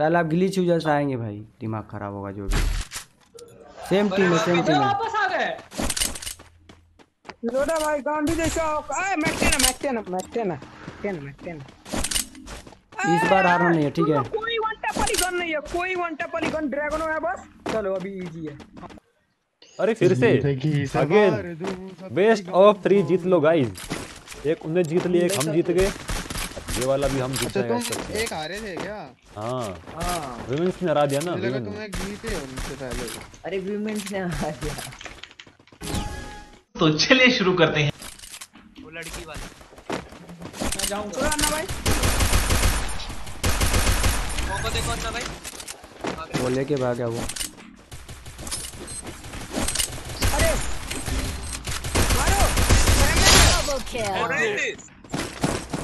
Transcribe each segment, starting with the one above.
साला glitch user से आएँगे भाई। दिमाग खराब होगा जो भी। सेम टीम है सेम टीम है। वापस आ गए। लोडा भाई गांडू जैसा ए मैकटेन मैकटेन मैकटेन मैकटेन मैकटेन इस बार हारना नहीं है ठीक है। कोई वन टैप वाली गन नहीं है कोई वन टैप वाली गन ड्रैगन है बस। चलो अभी इजी है। अरे फिर से अगेन बेस्ट ऑफ़ थ्री जीत लो गाइस एक उन्हें जीत लिया एक हम जीत गए। ये वाला भी हम जीत अच्छा गए तुम एक हारे थे क्या? हाँ। हाँ। विमेंस ने हरा दिया ना लगा women's। तुम्हें जीते हो उनसे पहले। अरे विमेंस ने हरा दिया। तो चलिए शुरू करते हैं। वो लड़की वाला। मैं जाऊँगा चलो अन्ना भाई। मौका देखो अन्ना भाई। वो लेके भाग गया वो। अरे! मारो! Double kill.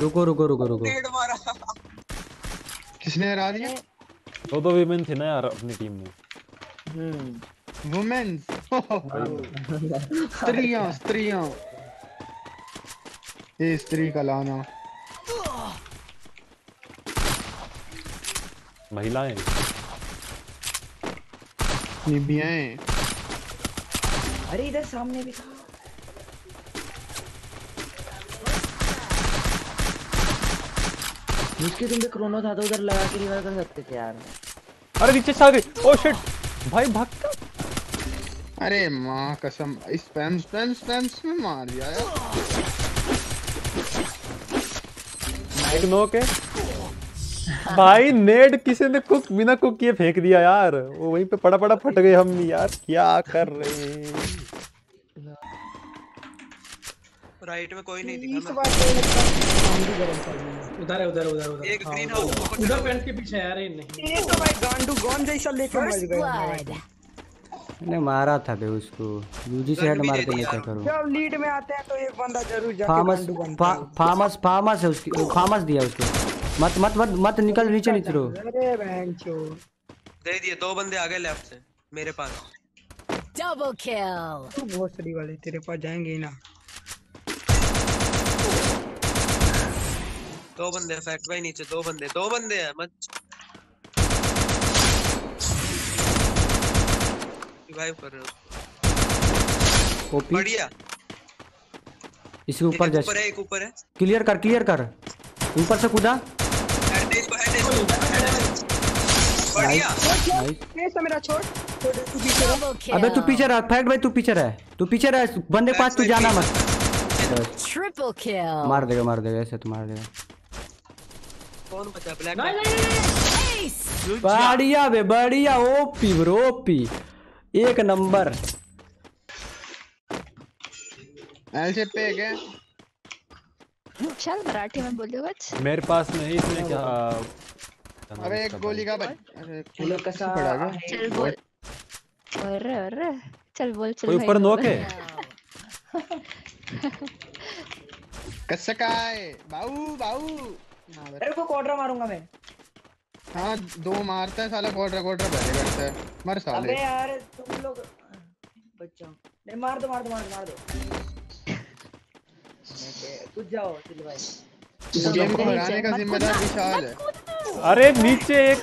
रुको रुको रुको रुको। मारा। किसने हरा दिया? दो दो विमेन थे ना यार अपनी टीम में। हम्म। वुमेन्स स्त्रियाँ स्त्रियाँ। ये स्त्री का लाना। महिलाएँ। निबियाएँ अरे इधर सामने भी था। मुझके तुम पे क्रोनो था तो उधर लगा के रिवाइव कर सकते थे यार अरे नीचे से आ गए ओ शिट भाई भाग का अरे माँ कसम। स्पैम स्पैम स्पैम में मार दिया यार। एक नोक है भाई नेड किसी ने कुक बिना कुक किए फेंक दिया यार। वो वहीं पे पड़ा पड़ा फट गए हम यार। क्या कर रहे हैं? राइट में कोई नहीं दिखा उधर है उधर उधर उधर। एक हाँ, green हाँ, उधर पेंट के पीछे है अरे नहीं। ये तो भाई गांडू गन जैसा लेके मर गया। मैंने मारा था बे उसको। यूजी से हेड मार के दिया। क्या करूँ? जब लीड में आते हैं तो एक बंदा ज़रूर जाके फार्मस फार्मस फार्मस है उसकी वो फार्मस दिया उसको। मत मत मत मत निकल नीचे नीचे रो अरे बहन चोर। दे दिए दो बंदे आ गए लेफ़्ट से मेरे पास। Double kill. तू भोसड़ी वाले तेरे पास जाएँगे ही ना। दो बंदे फैक्ट भाई नीचे दो बंदे दो बंदे हैं मत रिवाइव कर रहे हो। ओपी। बढ़िया। इसके ऊपर एक जा ऊपर है एक ऊपर है। क्लियर कर क्लियर कर। ऊपर से कूदा। बढ़िया। नाइस मेरा छोड़। तू. अबे तू पीछे रह फैक्ट भाई तू पीछे रह। तू पीछे रह बंदे के पास तू जाना मत। Triple kill. मार देगा मार देगा ऐसे तो मार देगा। कौन बचा? ब्लैक नहीं नहीं नहीं बढ़िया बे बढ़िया। OP bro OP. एक नंबर। एल से पे गए। चल मराठी में बोलियो कुछ? मेरे पास नहीं इसने क्या? क्या अबे एक गोली का बच अरे कसा पड़ा गया चल बोल। अरे अरे। चल बोल चल कोई भाई ऊपर नोक है? कसकाए बाऊ बाऊ। हाँ। अरे को क्वाड्रा मारूँगा मैं। हाँ दो मारता है साला क्वार्टर क्वार्टर भरे करता है। मर साले। अबे यार तुम लोग बच्चा। नहीं मार दो मार दो मार दो मार दो। कुछ जाओ चिल भाई गेम को हराने का जिम्मेदार विशाल है। अरे नीचे एक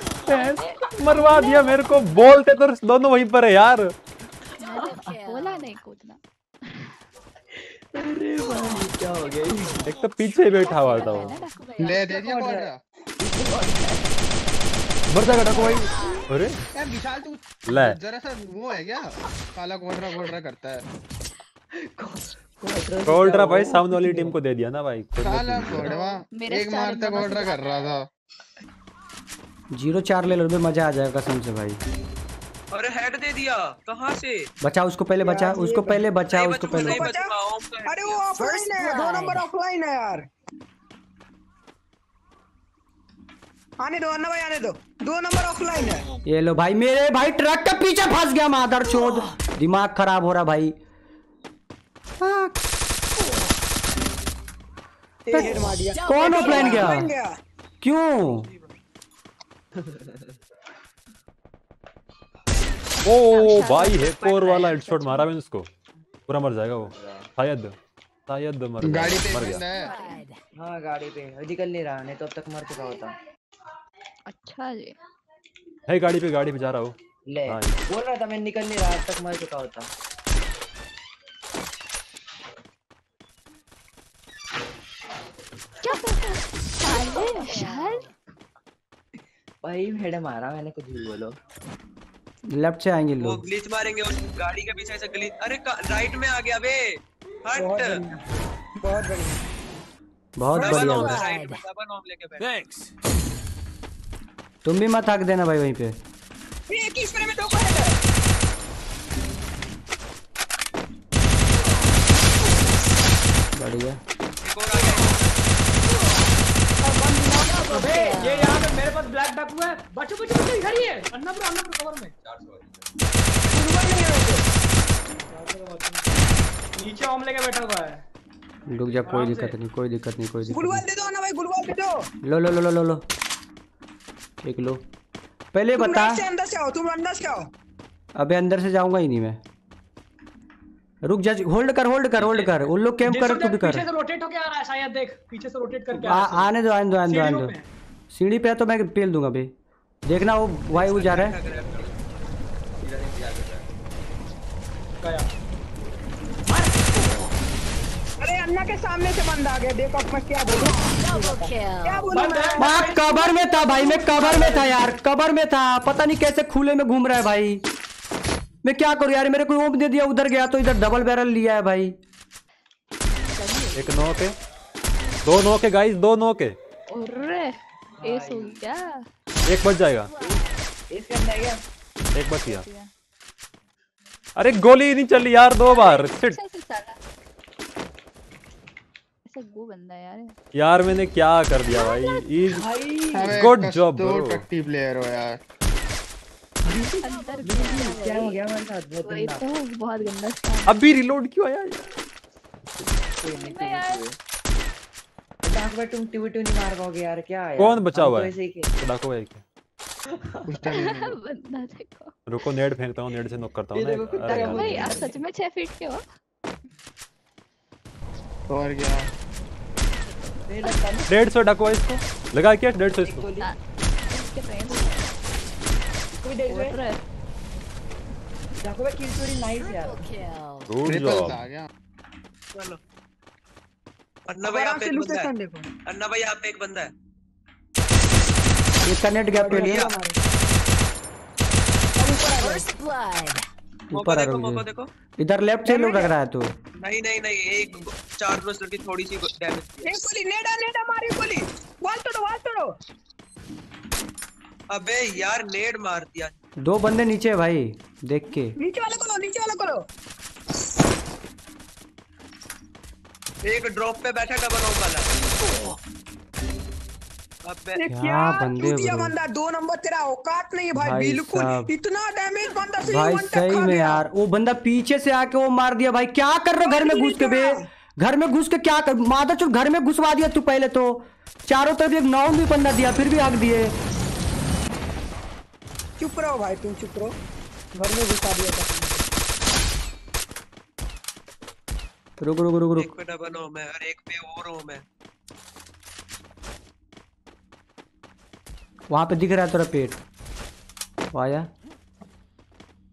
मरवा दिया मेरे को। बोलते तो दोनों वहीं पर है यार। बोला नहीं कूदना। क्या हो गया? एक तो पीछे बैठा हुआ था वो। है भाई ले दे दिया मर जाएगा डाकू भाई। अरे। यार विशाल तू ले। जरा सा वो है क्या? साला क्वार्टर क्वार्टर करता है। कोल्ड्रा भाई सामने वाली टीम को दे दिया ना भाई। घोड़वा मेरे एक मारता क्वार्टर कर रहा था। ज़ीरो चार ले लो बे मज़ा आ जाएगा कसम से भाई। अरे हेड दे दिया। कहाँ से? बचा उसको पहले बचा उसको पहले बचा उसको पहले। अरे वो ऑफलाइन है दो नंबर ऑफलाइन है यार। आने दो अन्ना भाई आने दो। दो नंबर ऑफलाइन है। ये लो भाई मेरे भाई ट्रक के पीछे फंस गया मादर चोद दिमाग खराब हो रहा भाई। एक हेड मार दिया। कौन ऑफलाइन गया। क्यों? ओ भाई हेकोर वाला हेडशॉट मारा मैंने उसको। पूरा मर जाएगा वो। शायद शायद मर गया गाड़ी पे मर गया। है। गाड़ी पे। निकल नहीं रहा नहीं तो अब तक मर चुका होता। अच्छा जी। है गाड़ी पे गाड़ी पे जा रहा हूँ ले। हाँ। बोल रहा था मैं निकल नहीं रहा आज तक मर चुका होता। क्या कर रहा है? साले शाल भाई हेड मारा मैंने कुछ भी बोलो। लेफ़्ट से आएँगे वो लोग। ग्लिच मारेंगे उस गाड़ी के पीछे से ग्लिच अरे राइट में आ गया बे। हट। बहुत बढ़िया। बहुत बढ़िया। ओम राइट में डबल ओम लेके बैठ। तुम भी मत हक देना भाई वहीं पे। ये एक ही स्प्रे में दो को है बढ़िया। एक और आ गया। अबे ये यहाँ पे मेरे पास ब्लैक डक हुआ है। बचो बचो बचो इधर ही है। Anna bro Anna bro cover में। नीचे ओम लेके बैठा हुआ है। रुक जा कोई दिक्कत नहीं कोई दिक्कत नहीं कोई दिक्कत गुलगोल नहीं। दे दो ना भाई गुलगोल दे दो। लो लो लो लो लो लो। एक लो। पहले बता। से अंदर से आओ तुम अंदर से आओ। अबे अंदर से जाऊँगा ही नहीं मैं। रुक जा होल्ड कर होल्ड कर होल्ड कर। उन लोग कैंप कर तू भी कर। पीछे से रोटेट होके आ रहा है शायद देख पीछे से रोटेट करके आ, है आने दो आने दो आने दो आने दो। सीढ़ी पे है तो मैं पेल दूँगा बे। देखना वो वाई वो जा रहा है? गया अरे अन्ना के सामने से बंदा आ गया। देखो मैं क्या बोलूँ। क्या. बोलूँ बात कबर में था भाई मैं कबर में था यार कबर में था। पता नहीं कैसे खुले में घूम रहा है भाई। मैं क्या करूँ यार मेरे को ओम दे दिया उधर गया तो इधर डबल बैरल लिया है भाई। एक नौ के दो नौ के गाइस दो नौ के। अरे एस हो गया एक बच जाएगा। एक बच गया। अरे गोली ही नहीं चली यार दो बार। बंदा यार। यार मैंने क्या कर दिया भाई? इज़ कस job, दो प्लेयर हो यार। अंदर क्या हो? गया हमारे साथ बहुत गंदा। तो बहुत गंदा अभी रिलोड क्यों आया भाई तुम टिवी नहीं मार पाओगे यार क्या कौन बचा हुआ तो है? डाको भाई कुछ टाइम बंदा देखो। रुको नेड फेंकता हूँ नेड से नॉक करता हूँ अरे भाई आप सच में छह फीट के हो? और क्या? डेढ़ सौ डाको इसको। लगा क्या? डेढ़ सौ इसको। kill. गुड जॉब आ गया। चलो। अन्ना भाई आप एक बंदा है। अन्ना भाई आप एक बंदा है। इसका नेट गैप पे लिया। ऊपर आ मौका जा। देखो। इधर लेफ़्ट से लोग रख रहा है तू। नहीं नहीं नहीं एक चार बस्टर की थोड़ी सी डैमेज एक गोली नेडा नेडा मारी गोली। वाल तोड़ो वाल तोड़ो। अबे यार नेड मार दिया। दो बंदे नीचे है भाई देख के। नीचे वाले को लो नीचे वाले को लो। एक ड्रॉप पे बैठा डबल ओम वाला। क्या क्या बंदे बंदा? दो नंबर तेरा औकात नहीं है भाई, भाई बिल्कुल इतना डैमेज बंदा से भाई सही में यार वो बंदा पीछे से आके वो मार दिया भाई। क्या कर रहे हो? घर में घुस के बे। घर में घुस के क्या कर? माता चो घर में घुसवा दिया तू पहले तो। चारों तरफ़ एक नाव भी बंदा दिया फिर भी आग दिए। चुप रहो भाई तुम चुप रहो। घर में घुसा दिया था। रुक रुक रुक रुक। एक पे डबल है और एक पे और है वहाँ पे दिख रहा है तेरा पेट आया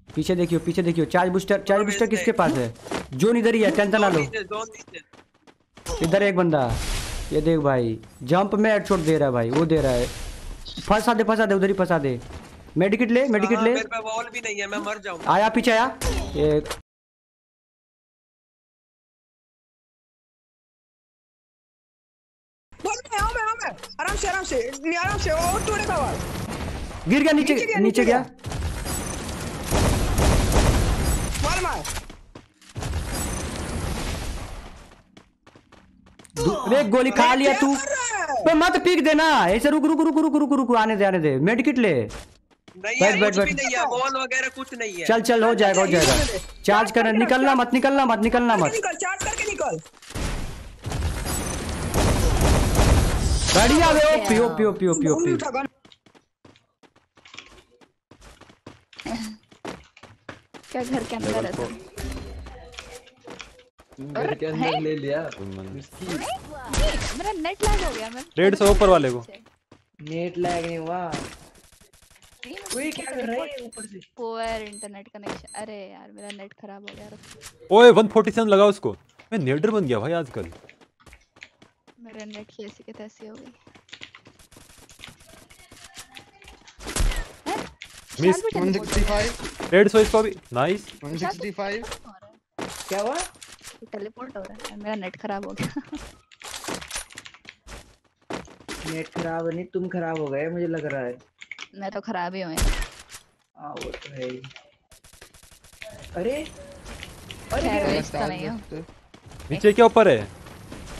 पीछे देखियो पीछे देखियो। चार्ज बूस्टर चार्ज बूस्टर किसके पास है? जोन इधर ही है टेंशन ना लो। नीचे इधर एक बंदा। ये देख भाई जंप में हेडशॉट दे रहा है भाई वो दे रहा है। फंसा दे फंसा दे उधर ही फंसा दे। मेडिकेट ले मेडिकेट हाँ, ले। मेरे पे वॉल भी नहीं है मैं मर जाऊँगा। आया पीछे आया। ये आराम से आराम से नहीं, आराम से वो तोड़ेगा आवाज़ गिर गया नीचे नीचे गया, नीचे नीचे गया। मार मार। एक गोली खा लिया तू? पे मत पीक देना। ऐसे रुक रुक रुक रुक रुक रुक आने दे आने दे। मेडिकेट ले। नहीं बैठ, है बैठ, बैठ। नहीं है वॉल वगैरह कुछ नहीं है। चल चल हो जाएगा हो जाएगा। चार्ज कर निकलना मत निकलना मत निकलना मत। निकल चार्ज करके निकल। बढ़िया वे OP OP OP OP OP क्या घर के अंदर है? घर के अंदर ले लिया। मेरा नेट लैग हो गया मैं डेढ़ सौ ऊपर वाले को। नेट लैग नहीं हुआ। ओए क्या कर रहा है ऊपर से? पुअर इंटरनेट कनेक्शन अरे यार मेरा नेट खराब हो गया। ओए 147 लगाओ उसको मैं नेडर बन गया भाई आजकल। मेरा नेट ऐसी की तैसी हो गई। मिस शाल बटन बोल रहा है। 165 डेढ़ सौ इसको भी। नाइस 165 हो रहा है क्या हुआ? टेलीपोर्ट हो रहा है। मेरा नेट खराब हो गया। नेट खराब नहीं तुम खराब हो गए मुझे लग रहा है। मैं तो खराब ही हूँ यार। हाँ वो तो है ही। अरे अरे है। नीचे क्या ऊपर है?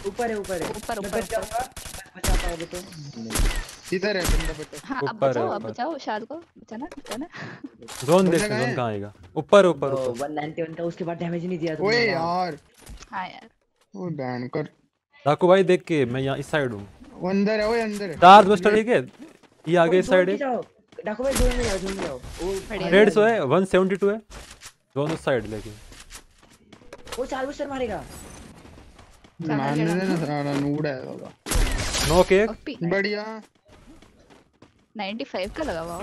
ऊपर है ऊपर है। ऊपर, ऊपर, बच पाओगे तो। इधर है बंदा बचा हाँ अब बचाओ अब। बचाओ शाद को बचाना बचाना। जोन कहाँ जोन? कहाँ आएगा? ऊपर ऊपर तो ऊपर। 191 का उसके बाद डैमेज नहीं दिया ओए यार। हाँ यार। वो बैन कर डाकू भाई देख के मैं यहाँ इस साइड हूँ। वो अंदर है ओए अंदर है। चार्ज बस्टर ठीक है ये आगे इस साइड है? जाओ। डाकू भाई जोन में जाओ जोन में जाओ। वो बढ़िया। डेढ़ सौ है 172 है। जोन उस साइड लेके। वो चार बस्टर मारेगा। मारने देना सारा नूड है बाबा। नो केक बढ़िया। 95 का लगा हुआ।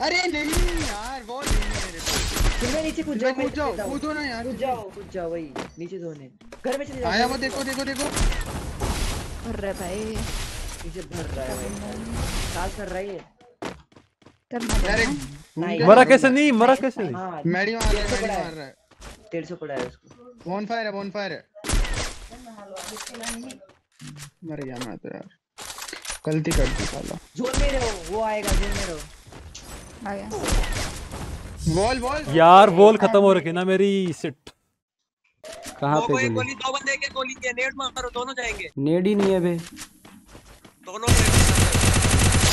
अरे नहीं यार वो नहीं मेरे पास मैं नीचे कूद जाओ कूद जाओ कूदो ना यार। कूद जाओ कूद जाओ वही नीचे जोन घर में चले जाओ। आया वो में देखो देखो। देखो अरे भाई। नीचे भर रहा है भाई। साल कर रहा है करना पड़ेगा मरा कैसे नहीं मरा कैसे मैडी मार रहा है मैडी पड़ा मार रहा है। डेढ़ सौ पड़ा उसको। बोन फायर है बोन फायर है। मर गया मैं तो यार। गलती कर दी साला। जोन में रहो वो आएगा जोन में रहो आ गया। वॉल वॉल यार बॉल खत्म हो रखी ना मेरी सिट। कहाँ पे गोली? गोली दो बंदे के गोली के नेट मारो दोनों जाएँगे। नेड ही नहीं है बे दोनों।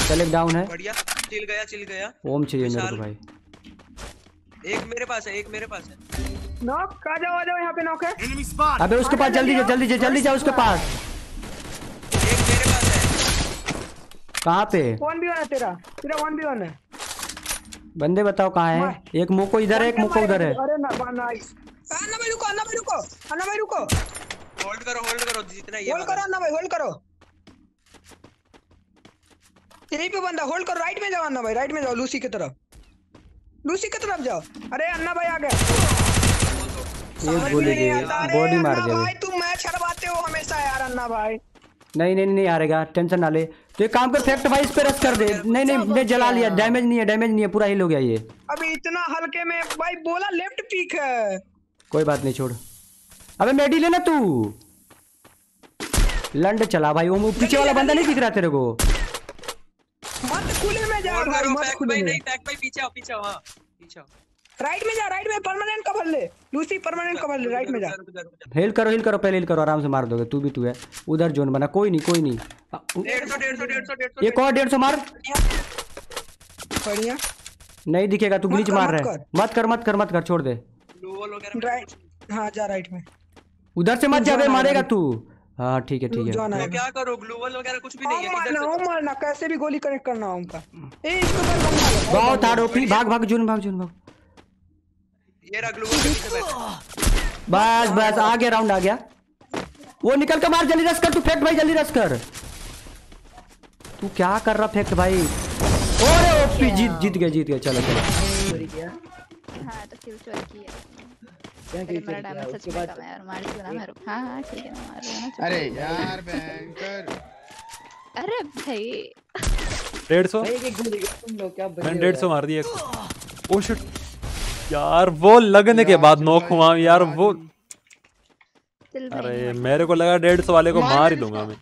चल एक डाउन है। बढ़िया चिल गया चिल गया। ओम चाहिए मेरे को भाई। एक मेरे पास है एक मेरे पास है। नॉक आ जाओ आ जाओ यहाँ पे नॉक है। अबे उसके पास जल्दी जा जल्दी जा जल्दी जा उसके पास एक मेरे पास। है कहाँ पे? वन भी वन है तेरा? तेरा वन भी वन है। बंदे बताओ कहाँ है? एक मोको इधर है एक मोको उधर है। अरे ना नाइस अन्ना भाई रुको अन्ना भाई रुको अन्ना भाई रुको। होल्ड करो होल्ड करो जितना ये होल्ड करो अन्ना भाई होल्ड करो। यहीं पे बंदा होल्ड करो राइट में जाओ अन्ना भाई राइट में जाओ लूसी की तरफ़। लूसी की तरफ़ जाओ। अरे अन्ना भाई आ गया। एक गोली दे बॉडी मार दिया भाई। तुम मैच हरवाते हो हमेशा यार अन्ना भाई। नहीं नहीं नहीं हारेगा टेंशन ना ले। तो एक काम कर फैक्ट भाई इस पे रस कर दे। नहीं नहीं नहीं जला लिया डैमेज नहीं है डैमेज नहीं है पूरा हिल हो गया ये। अभी इतना हल्के में भाई बोला लेफ़्ट पीक है। कोई बात नहीं छोड़। अबे मेडी लेना तू। लंड चला भाई वो पीछे वाला बंदा नहीं दिख रहा तेरे को। मत खुले में जा भाई मत खुले में। नहीं बैक भाई पीछे आओ पीछे आओ हाँ पीछे आओ। राइट में जा राइट में परमानेंट कवर ले। लूसी परमानेंट कवर ले राइट में जा। हिल करो हिल करो पहले हिल करो आराम से मार दोगे तू भी तू है। उधर जोन बना कोई नहीं कोई नहीं। उ- डेढ़ सौ डेढ़ सौ डेढ़ सौ डेढ़ सौ। एक और डेढ़ सौ मार। बढ़िया। नहीं दिखेगा तू ग्लिच मार रहा है। मत कर मत कर मत कर छोड़ दे। राइट हाँ जा राइट में। उधर से मत जावे मारेगा तू। हाँ ठीक है ठीक है। तो क्या करो? ग्लू वॉल वगैरह कुछ भी नहीं है मारना इधर आओ से मारना कैसे भी गोली कनेक्ट करना है उनका ए इसको पर बहुत हार्ड ओपी भाग भाग जोन भाग जोन भाग। ये बस बस आ गया राउंड आ गया। वो निकल के मार जल्दी रस कर तू फेंक भाई जल्दी रस कर। तू क्या कर रहा फेंक भाई? ओरे ओपी जीत जीत गए जीत गए चलो चलो। हाँ तो किल चोरी क्या। अरे किया? चोरी उसके बाद यार मार मेरे को। हाँ हाँ ठीक है ना मार अरे यार बैंकर अरे भाई। डेढ़ सौ? भाई एक एक गोली तुम लोग क्या डेढ़ सौ मार दिया एक ओ शिट यार वो लगने के बाद नॉक हुआ यार वो अरे मेरे को लगा डेढ़ सौ वाले को मार ही दूँगा मैं।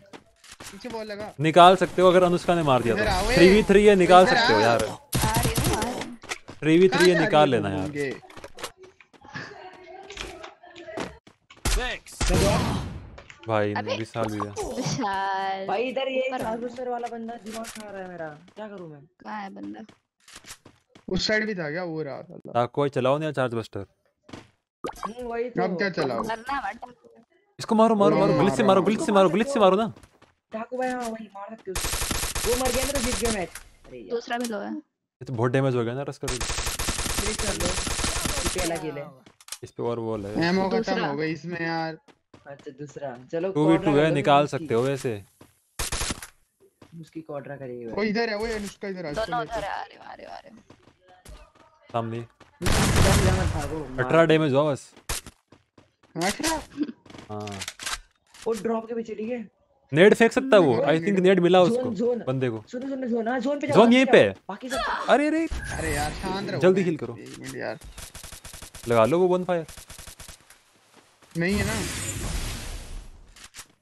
लगा। निकाल सकते हो अगर अनुष्का ने मार दिया तो। थ्री वी थ्री है निकाल इधर सकते हो। यार। थ्री वी थ्री है निकाल लेना यार? भाई। विशाल भी विशाल। भाई इधर ये वाला बंदा दिमाग खा रहा है मेरा। क्या करूँ मैं? कहाँ है बंदा? उस साइड भी था क्या? वो रहा था डाक कोई चलाओ नहीं चार्ज बस्टर। वही तो। अब क्या चलाओ? इसको मारो मारो मारो मारो, ग्लिच से मारो ग्लिच से मारो ग्लिच से मारो ना। डाकू भाई हाँ वही मार सकते हो वो मर गया ना तो जीत गया मैच अरे दूसरा भी लो है। ये तो बहुत डैमेज हो गया ना रस कर फिनिश कर लो। पहला किल है। इस पे और वॉल है। एमो खत्म हो गई इसमें यार। अच्छा दूसरा। चलो टू वी quad टू लगा है निकाल सकते हो वैसे। उसकी क्वाड्रा करेगी वो इधर है वो अनुष्का इधर है दोनों उधर आ रहे आ रहे आ रहे सामने। अठारह डैमेज हुआ बस। हाँ। वो ड्रॉप के पीछे ठीक है? नेड फेंक सकता है वो। आई थिंक नेड मिला उसको जोन बंदे को। सुनो सुनो जोन हाँ जोन पे जाओ जोन यहीं पे। है। बाकी सब अरे अरे। अरे यार शांत रहो। जल्दी heal करो। यार। लगा लो वो वन फायर नहीं है ना?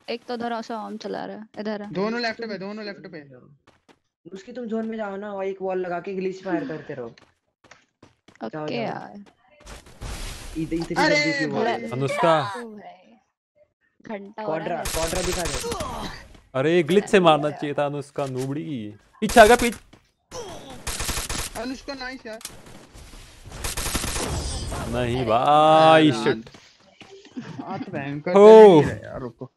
एक तो उधर ऐसा हम चला रहा है। इधर है। दोनों लेफ़्ट पे दोनों लेफ़्ट पे। उसकी तुम जोन में जाओ ना और एक वॉल लगा के ग्लिच फायर करते रहो। ओके। यार इधर इतनी जल्दी अनुष्का घंटा क्वाड्रा रहा क्वाड्रा दिखा दो अरे ग्लिच से मारना चाहिए था अनुष्का नूबड़ी पीछे आ गया पीछे अनुष्का नाइस यार नहीं भाई शिट। चल रही यार रुको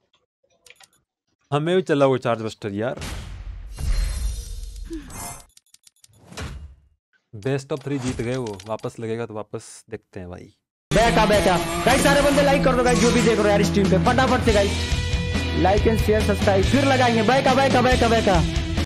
हमें भी चला वो चार्ज बस्टर यार बेस्ट ऑफ़ थ्री जीत गए वो। वापस लगेगा तो वापस देखते हैं भाई। बैठा बैठा। गाइस सारे बंदे लाइक कर दो गाइस जो भी देख रहे हो यार स्ट्रीम पे। फटाफट से guys like and share subscribe फिर लगाएँगे। बैठा बैठा बैठा बैका